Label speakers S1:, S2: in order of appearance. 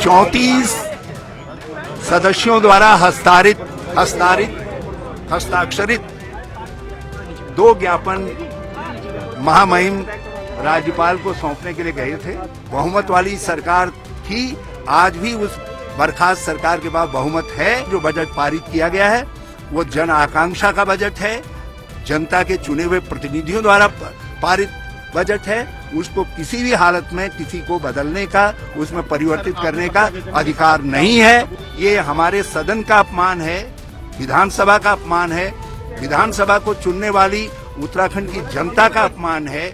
S1: चौंतीस सदस्यों द्वारा हस्तारित हस्तारित, हस्ताक्षरित दो ज्ञापन महामहिम राज्यपाल को सौंपने के लिए गए थे। बहुमत वाली सरकार थी, आज भी उस बर्खास्त सरकार के बाद बहुमत है, जो बजट पारित किया गया है। वो जन आकांक्षा का बजट है, जनता के चुने हुए प्रतिनिधियों द्वारा पारित बजट है उसको किसी भी हालत में किसी को बदलने का उसमें परिवर्तित करने का अधिकार नहीं है। ये हमारे सदन का अपमान है विधानसभा का अपमान है। विधानसभा को चुनने वाली उत्तराखंड की जनता का अपमान है।